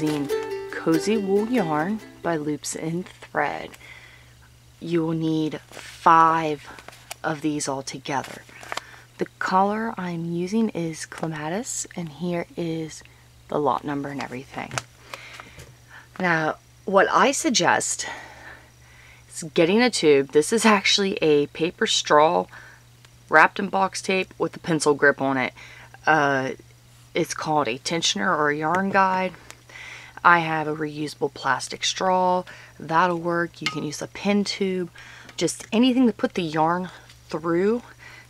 using Cozy Wool Yarn by Loops and Thread. You will need five of these all together. The color I'm using is Clematis and here is the lot number and everything. Now, what I suggest is getting a tube. This is actually a paper straw wrapped in box tape with a pencil grip on it. Uh, it's called a tensioner or a yarn guide. I have a reusable plastic straw. That'll work. You can use a pin tube. Just anything to put the yarn through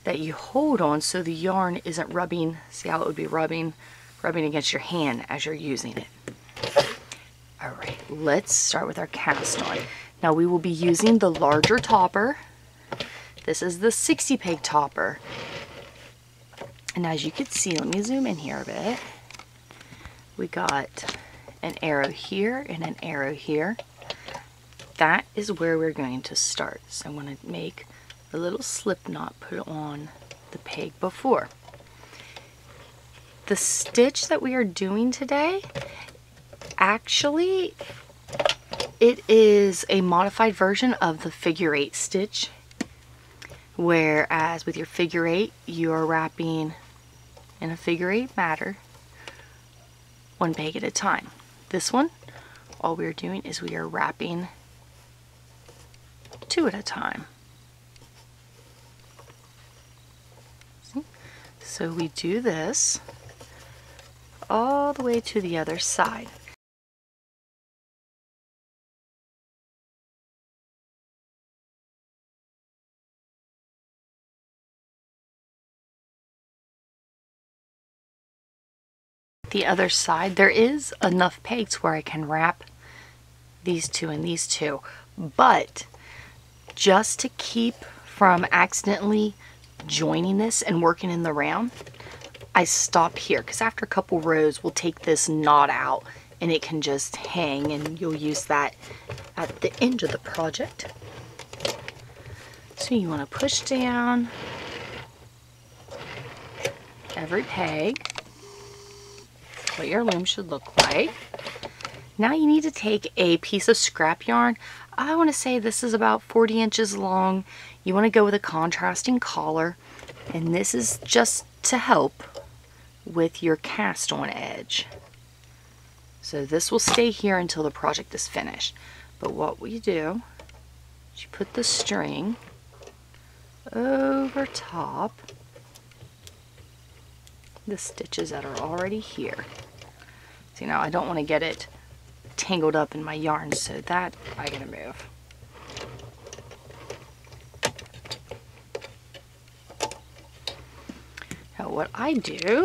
that you hold on so the yarn isn't rubbing. See how it would be rubbing? Rubbing against your hand as you're using it. Alright, let's start with our cast on. Now we will be using the larger topper. This is the 60 peg topper. And as you can see, let me zoom in here a bit. We got an arrow here and an arrow here. That is where we're going to start. So I'm going to make a little slip knot put on the peg before. The stitch that we are doing today, actually, it is a modified version of the figure eight stitch. Whereas with your figure eight, you are wrapping in a figure eight matter one peg at a time. This one, all we're doing is we are wrapping two at a time. See? So we do this all the way to the other side. The other side, there is enough pegs where I can wrap these two and these two. But just to keep from accidentally joining this and working in the round, I stop here because after a couple rows, we'll take this knot out and it can just hang and you'll use that at the end of the project. So you want to push down every peg what your loom should look like. Now you need to take a piece of scrap yarn. I want to say this is about 40 inches long. You want to go with a contrasting collar. And this is just to help with your cast on edge. So this will stay here until the project is finished. But what we do is you put the string over top the stitches that are already here. See now I don't want to get it tangled up in my yarn so that I gotta move. Now what I do,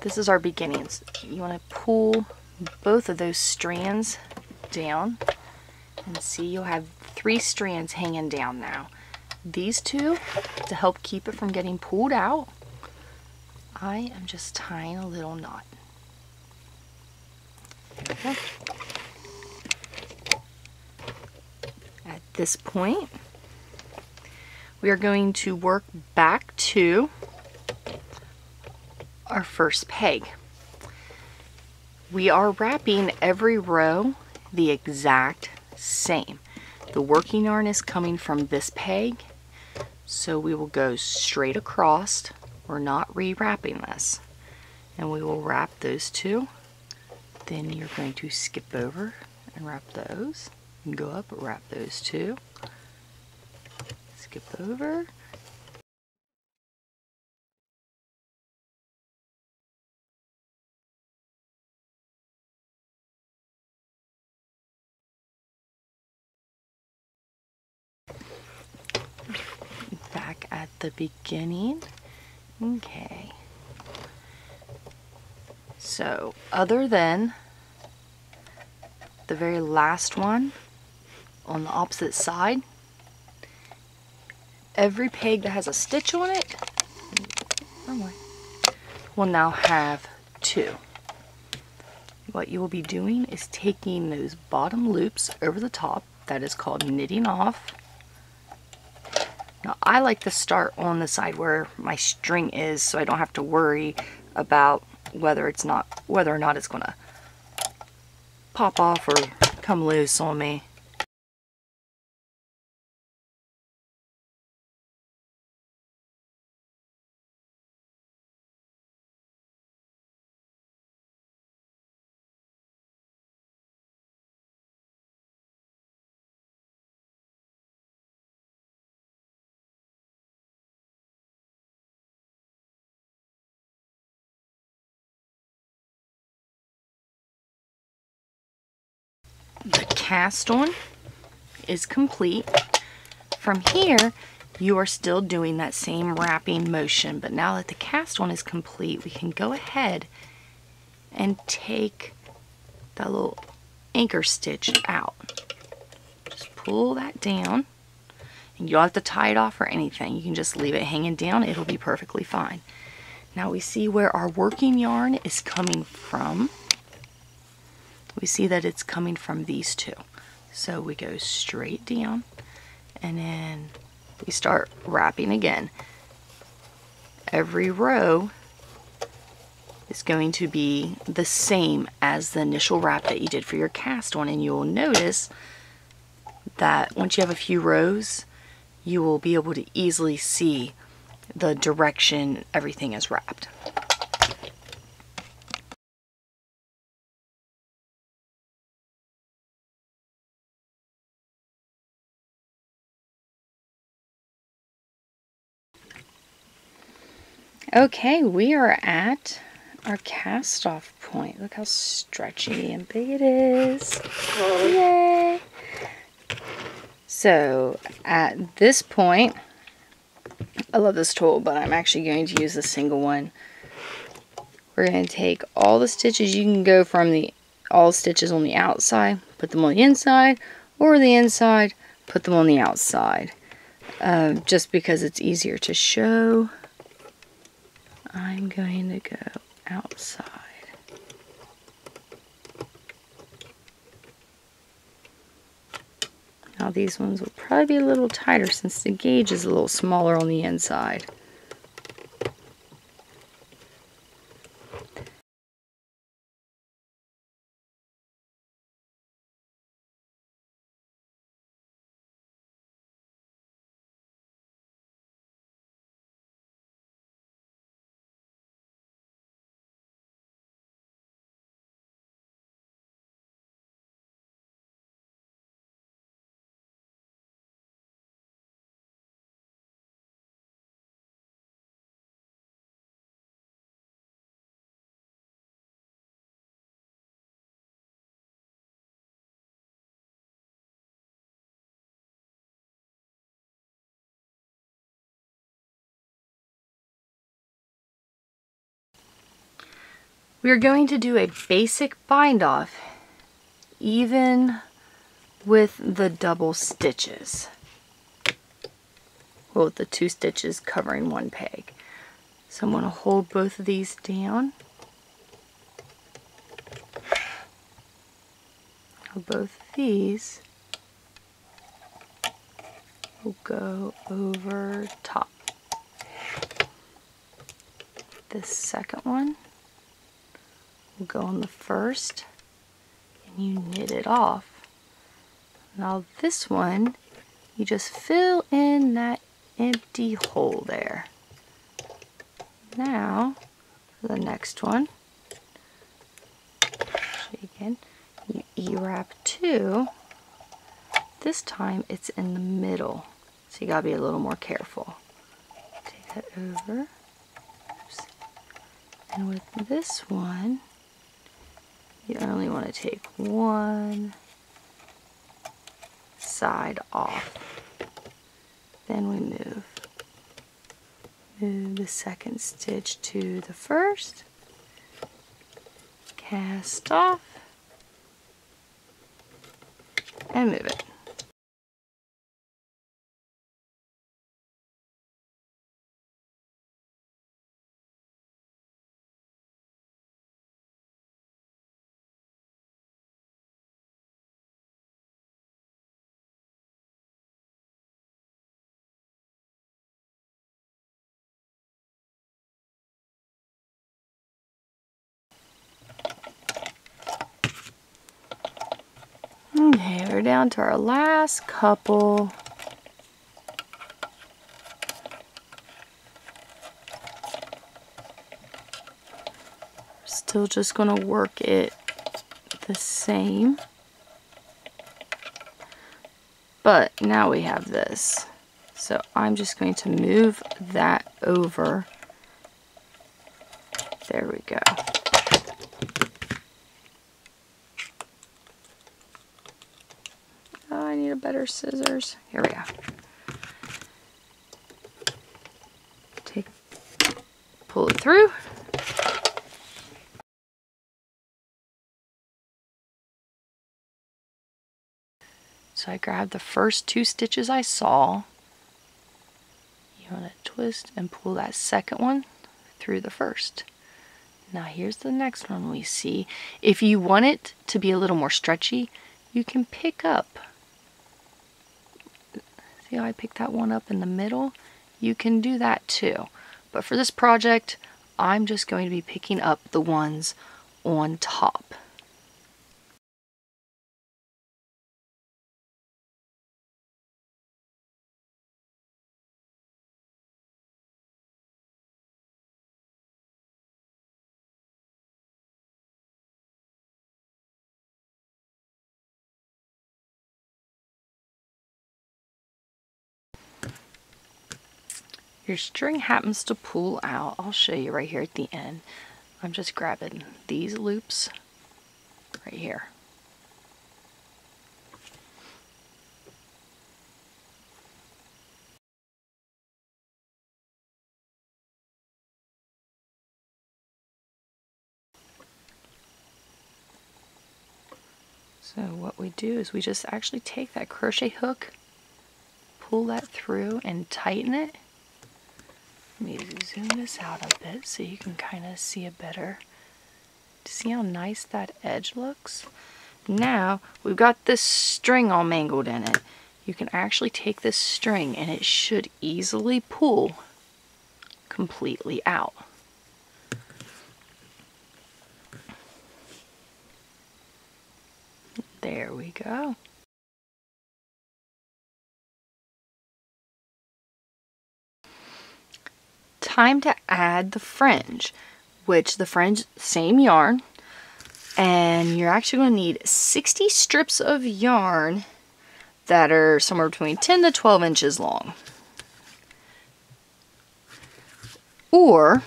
this is our beginnings. You want to pull both of those strands down and see you'll have three strands hanging down now. These two to help keep it from getting pulled out I am just tying a little knot. At this point, we are going to work back to our first peg. We are wrapping every row the exact same. The working yarn is coming from this peg, so we will go straight across we're not rewrapping this. And we will wrap those two. Then you're going to skip over and wrap those. And go up, wrap those two. Skip over. Back at the beginning Okay. So, other than the very last one on the opposite side, every peg that has a stitch on it oh will now have two. What you will be doing is taking those bottom loops over the top, that is called knitting off, now I like to start on the side where my string is so I don't have to worry about whether it's not whether or not it's gonna pop off or come loose on me. The cast on is complete. From here, you are still doing that same wrapping motion, but now that the cast on is complete, we can go ahead and take that little anchor stitch out. Just pull that down. And you don't have to tie it off or anything. You can just leave it hanging down. It'll be perfectly fine. Now we see where our working yarn is coming from we see that it's coming from these two. So we go straight down and then we start wrapping again. Every row is going to be the same as the initial wrap that you did for your cast on and you'll notice that once you have a few rows you will be able to easily see the direction everything is wrapped. Okay, we are at our cast off point. Look how stretchy and big it is. Yay! So at this point, I love this tool, but I'm actually going to use a single one. We're going to take all the stitches. You can go from the all stitches on the outside, put them on the inside, or the inside, put them on the outside. Uh, just because it's easier to show. I'm going to go outside. Now these ones will probably be a little tighter since the gauge is a little smaller on the inside. We're going to do a basic bind off even with the double stitches. Well, with the two stitches covering one peg. So I'm going to hold both of these down. both of these will go over top. This second one go on the first and you knit it off. Now this one, you just fill in that empty hole there. Now, for the next one, again, you E-wrap two. This time it's in the middle, so you gotta be a little more careful. Take that over. Oops. And with this one, you only want to take one side off. Then we move. Move the second stitch to the first. Cast off. And move it. We're down to our last couple. Still just going to work it the same. But now we have this. So I'm just going to move that over. There we go. Oh, I need a better scissors. Here we go. Take, pull it through. So I grabbed the first two stitches I saw. You want to twist and pull that second one through the first. Now here's the next one we see. If you want it to be a little more stretchy, you can pick up. See how I picked that one up in the middle? You can do that too. But for this project, I'm just going to be picking up the ones on top. Your string happens to pull out, I'll show you right here at the end. I'm just grabbing these loops right here. So what we do is we just actually take that crochet hook, pull that through and tighten it let me zoom this out a bit so you can kind of see it better. See how nice that edge looks? Now, we've got this string all mangled in it. You can actually take this string and it should easily pull completely out. There we go. Time to add the fringe, which the fringe, same yarn, and you're actually going to need 60 strips of yarn that are somewhere between 10 to 12 inches long. Or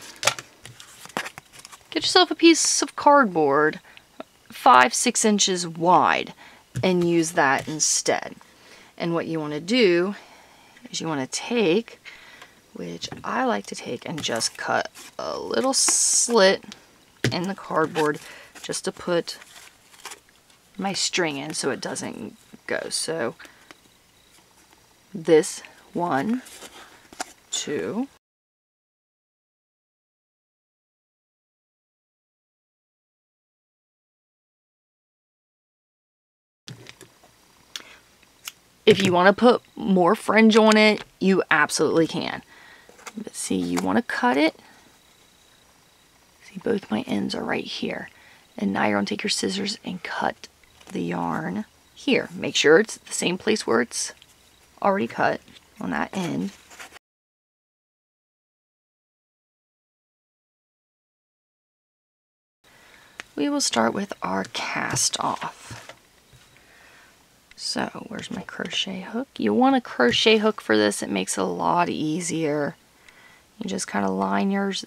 get yourself a piece of cardboard five, six inches wide and use that instead. And what you want to do is you want to take which I like to take and just cut a little slit in the cardboard just to put my string in so it doesn't go. So this one, two, If you want to put more fringe on it, you absolutely can. But see, you want to cut it. See, both my ends are right here. And now you're going to take your scissors and cut the yarn here. Make sure it's the same place where it's already cut on that end. We will start with our cast off. So, where's my crochet hook? You want a crochet hook for this. It makes it a lot easier you just kind of line yours.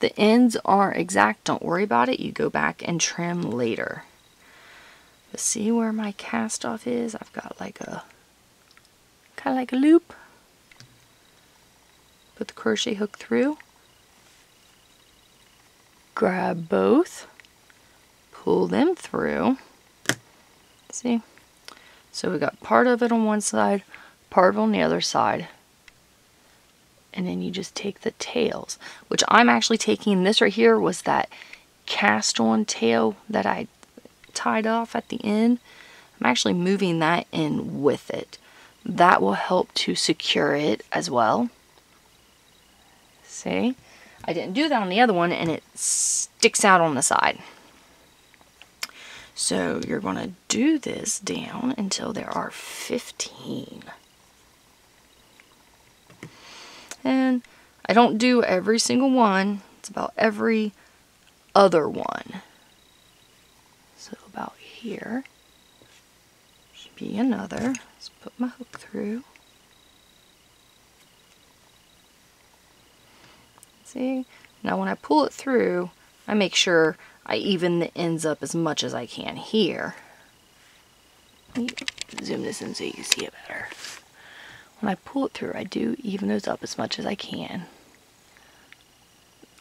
The ends aren't exact. Don't worry about it. You go back and trim later. But see where my cast off is? I've got like a, kind of like a loop. Put the crochet hook through. Grab both. Pull them through. See? So we got part of it on one side, part of it on the other side and then you just take the tails, which I'm actually taking this right here was that cast on tail that I tied off at the end. I'm actually moving that in with it. That will help to secure it as well. See? I didn't do that on the other one and it sticks out on the side. So you're going to do this down until there are 15. And I don't do every single one. It's about every other one. So about here should be another. Let's put my hook through. See? Now when I pull it through, I make sure I even the ends up as much as I can here. Zoom this in so you can see it better. When I pull it through, I do even those up as much as I can.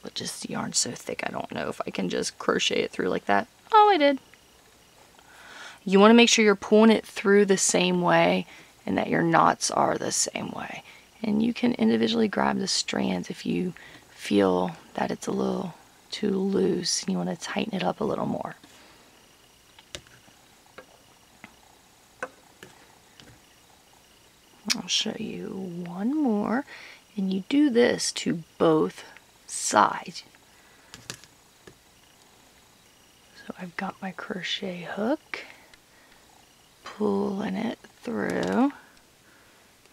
But just yarn's so thick, I don't know if I can just crochet it through like that. Oh, I did. You want to make sure you're pulling it through the same way and that your knots are the same way. And you can individually grab the strands if you feel that it's a little too loose. and You want to tighten it up a little more. I'll show you one more and you do this to both sides. So I've got my crochet hook, pulling it through.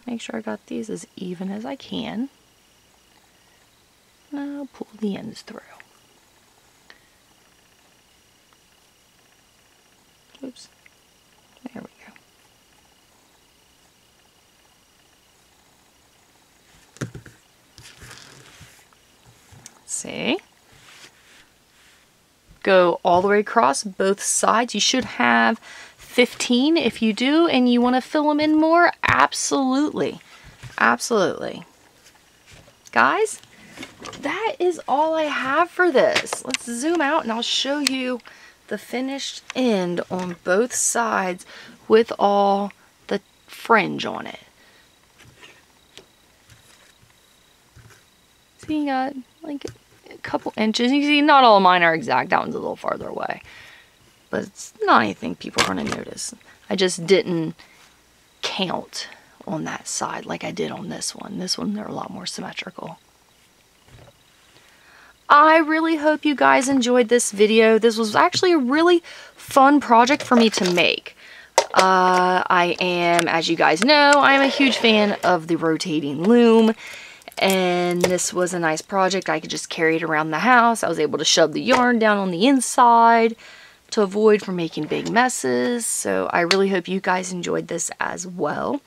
Make sure I got these as even as I can. Now pull the ends through. Oops. There we go. See? Go all the way across both sides. You should have 15 if you do and you want to fill them in more. Absolutely. Absolutely. Guys, that is all I have for this. Let's zoom out and I'll show you the finished end on both sides with all the fringe on it. See, you got like couple inches. You see, not all of mine are exact. That one's a little farther away. But it's not anything people are going to notice. I just didn't count on that side like I did on this one. This one, they're a lot more symmetrical. I really hope you guys enjoyed this video. This was actually a really fun project for me to make. Uh, I am, as you guys know, I am a huge fan of the rotating loom. And this was a nice project. I could just carry it around the house. I was able to shove the yarn down on the inside to avoid from making big messes. So I really hope you guys enjoyed this as well.